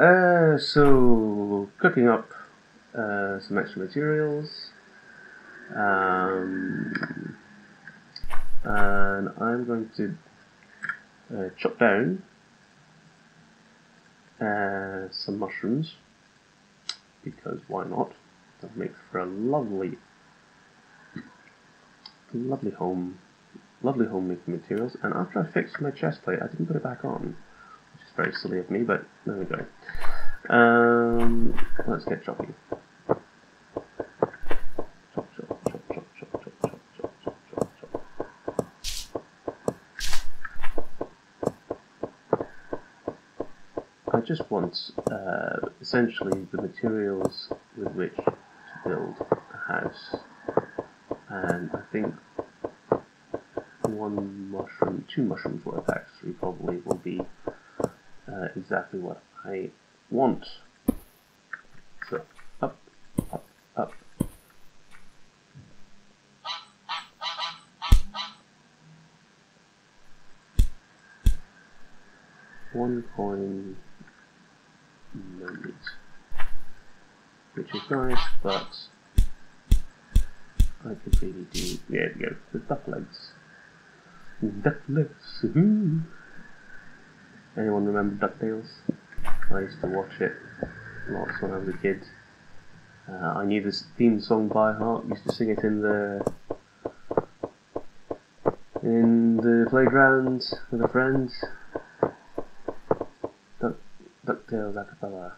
Uh, so cooking up uh, some extra materials. Um, and I'm going to uh, chop down uh, some mushrooms because why not? That makes for a lovely, lovely home, lovely homemaking materials. And after I fixed my chest plate, I didn't put it back on, very silly of me. But there we go. Um, let's get chopping. Chop, chop, chop, chop, chop, chop, chop, chop, chop, chop, chop, chop. I just want uh, essentially the materials with which to build a house, and I think one mushroom, two mushrooms worth actually probably will be uh, exactly what I want. So up, up, up. One coin, no meat. Which is nice, but I could really do. There we go, the duck legs. Duck legs. Anyone remember DuckTales? I used to watch it lots when I was a kid. Uh, I knew this theme song by heart. Used to sing it in the in the playground with a friend. Duck, DuckTales a cappella.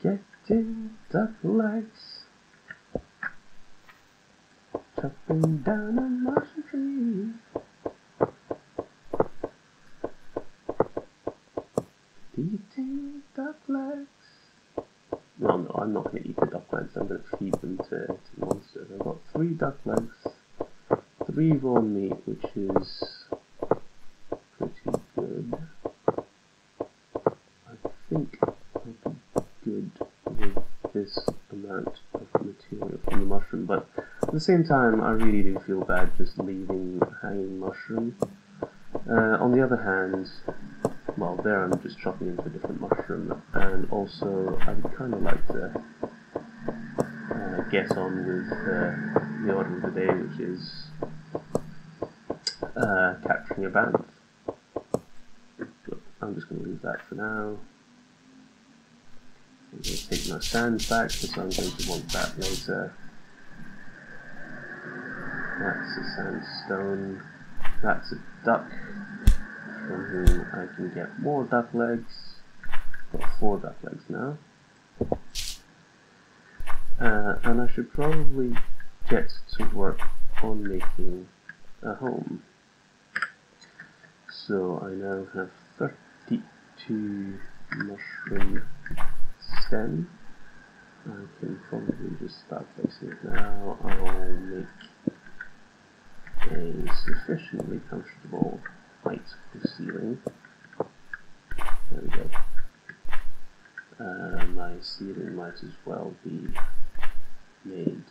Getting duck legs. Chopping down a mushroom tree. Eating duck legs. No, no, I'm not going to eat the duck legs. I'm going to feed them to, to monsters. I've got three duck legs, three raw meat, which is pretty good. I think I'll be good with this amount of material from the mushroom, but at the same time, I really do feel bad just leaving hanging mushroom. Uh, on the other hand, well, there I'm just chopping into a different mushroom, and also I would kind of like to uh, get on with uh, the order of the day, which is uh, capturing a banth. I'm just going to leave that for now. I'm going to take my sand back because I'm going to want that later. That's a sandstone. That's a duck from whom I can get more duck legs. Got four duck legs now. Uh, and I should probably get to work on making a home. So I now have 32 mushroom stem. I can probably just start placing it now. I'll make a sufficiently comfortable height of ceiling. There we go. Uh, my ceiling might as well be made.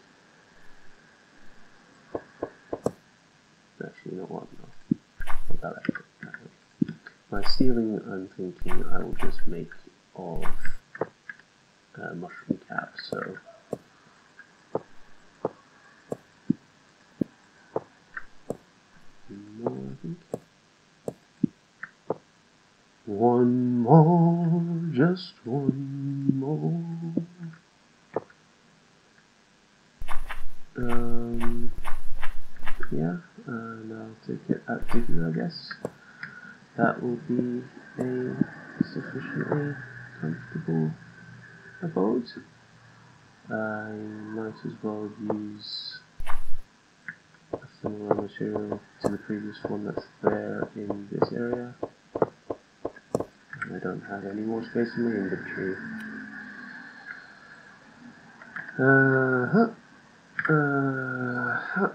Actually, you know what? No. My ceiling, I'm thinking I will just make of uh, mushroom cap. So more, I think. One more, just one more. Um, yeah, and I'll take it to here, I guess. That will be a sufficiently comfortable abode. I might as well use a similar material to the previous one that's there in this area. I don't have any more space in my inventory. Uh-huh. Uh-huh.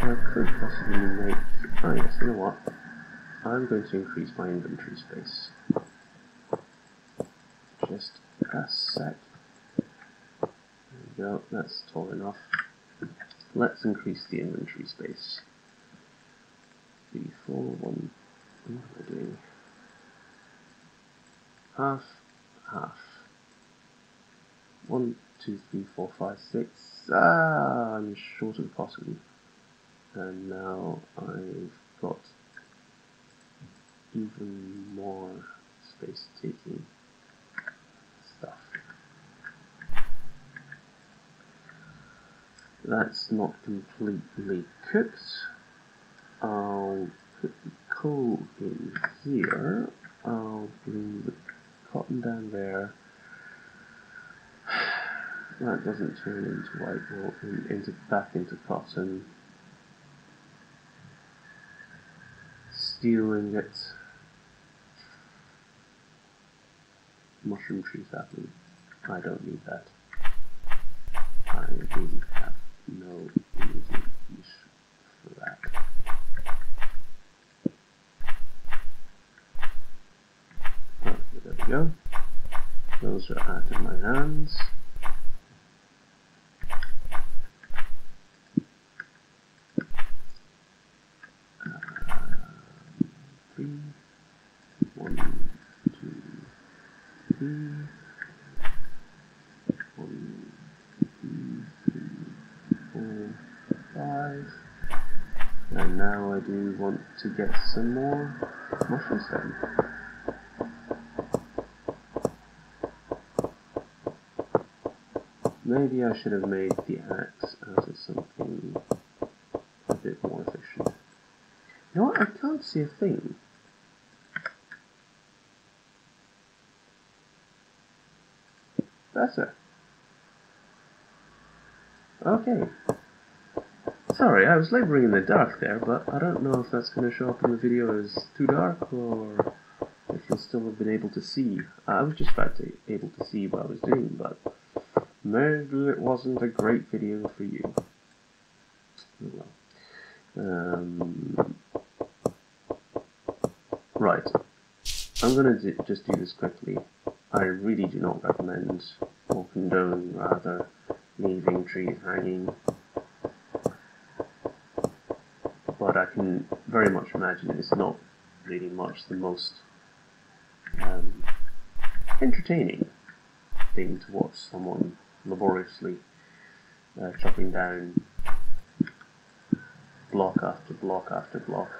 I could possibly make... Oh yes, you know what? I'm going to increase my inventory space. Just a sec. There we go, that's tall enough. Let's increase the inventory space. three, four, one. What am I doing? Half, half. One, two, three, four, five, six. Ah, I'm short of bottom. And now I've even more space taking stuff. That's not completely cooked. I'll put the coal in here. I'll bring the cotton down there. That doesn't turn into white wool, into back into cotton. Steel ingots. Mushroom tree sapling. I don't need that. I really have no immediate use for that. Okay, there we go. Those are out of my hands. To get some more mushrooms then. Maybe I should have made the axe out of something a bit more efficient. You know what? I can't see a thing. Better. Okay. Sorry, I was labouring in the dark there, but I don't know if that's going to show up in the video as too dark or if you'll still have been able to see. I was just about to able to see what I was doing, but maybe it wasn't a great video for you. Oh well. Um, right. I'm going to just do this quickly. I really do not recommend, or condone rather, leaving trees hanging but I can very much imagine it's not really much the most um, entertaining thing to watch someone laboriously uh, chopping down block after block after block.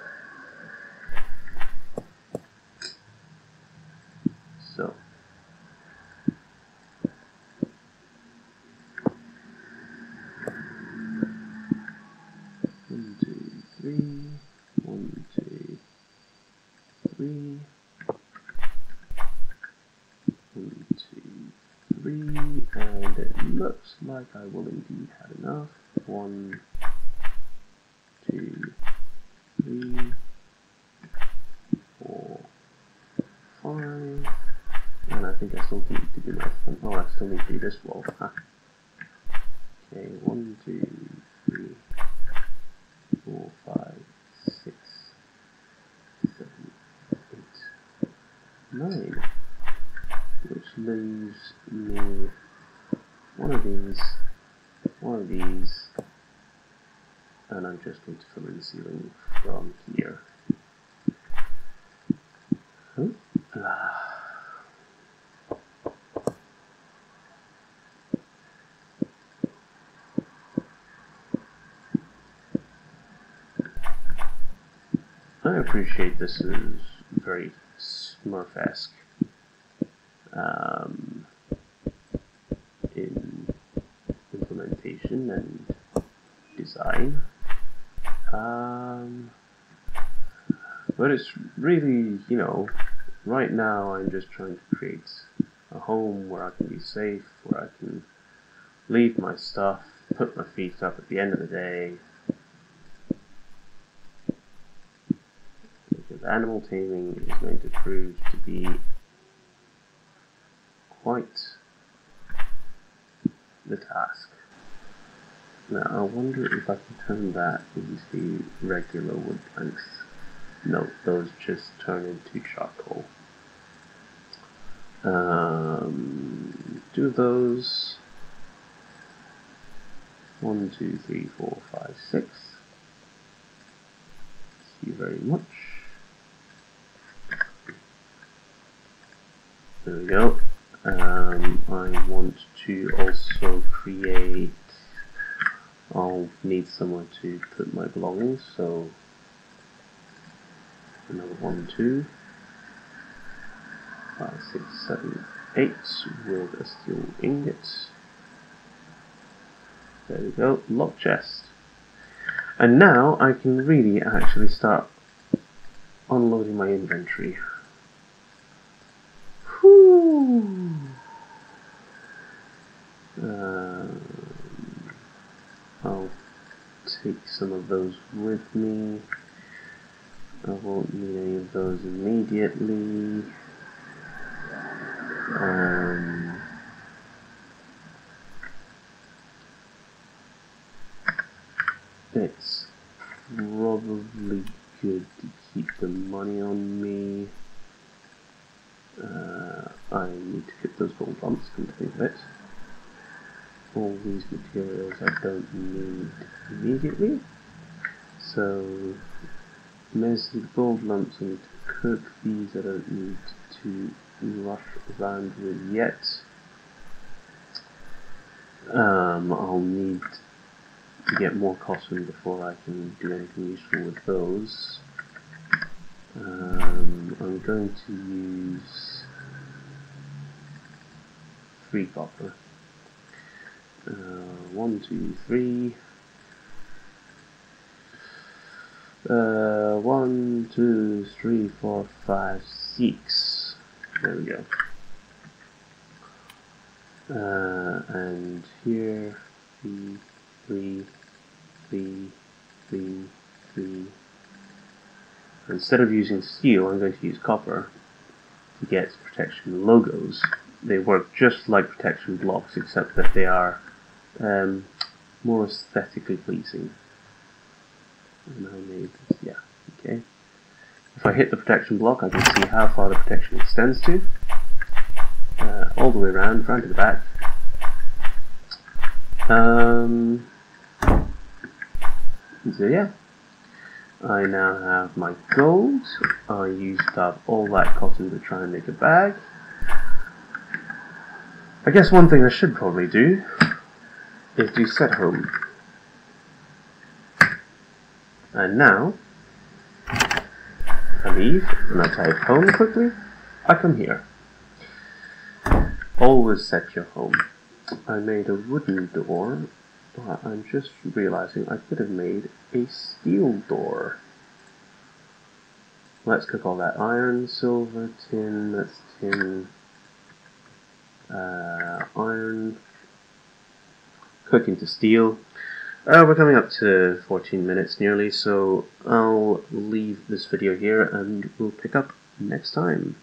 Like I will indeed have enough. One, two, three, four, five, and I think I still need to do enough. Oh, I still need to do this wall. Ah. Okay, one, two, three, four, five, six, seven, eight, nine, which leaves me one of these, one of these, and I'm just going to in ceiling from here. I appreciate this is very Smurf-esque. Um, in implementation and design. Um, but it's really, you know, right now I'm just trying to create a home where I can be safe, where I can leave my stuff, put my feet up at the end of the day. Because animal taming is going to prove to be quite the task. Now I wonder if I can turn that into regular wood planks. No, those just turn into charcoal. Um, do those. One, two, three, four, five, six. you very much. There we go. Um, I want to also create, I'll need somewhere to put my belongings, so another one, two, five, six, seven, eight with a steel ingot. There we go, lock chest. And now I can really actually start unloading my inventory. Whew. Um, I'll take some of those with me. I won't need any of those immediately. Um, it's probably good to keep the money on me. Uh, I need to get those gold lumps, come it. All these materials I don't need immediately. So, mostly the gold lumps I need to cook, these I don't need to rush around with yet. Um, I'll need to get more cotton before I can do anything useful with those. Um, I'm going to use three copper. Uh, one, two, three. Uh, one, two, three, four, five, six. There we go. Uh, and here, three, three, three, three, three. Instead of using steel, I'm going to use copper to get protection logos. They work just like protection blocks, except that they are um, more aesthetically pleasing. And I yeah, okay. If I hit the protection block, I can see how far the protection extends to. Uh, all the way around, front to the back. Um, so yeah, I now have my gold. I used up all that cotton to try and make a bag. I guess one thing I should probably do is do set home. And now, I leave and I type home quickly. I come here. Always set your home. I made a wooden door, but I'm just realizing I could have made a steel door. Let's cook all that iron, silver, tin, that's tin, uh, iron, cook to steel. Uh, we're coming up to 14 minutes nearly, so I'll leave this video here and we'll pick up next time.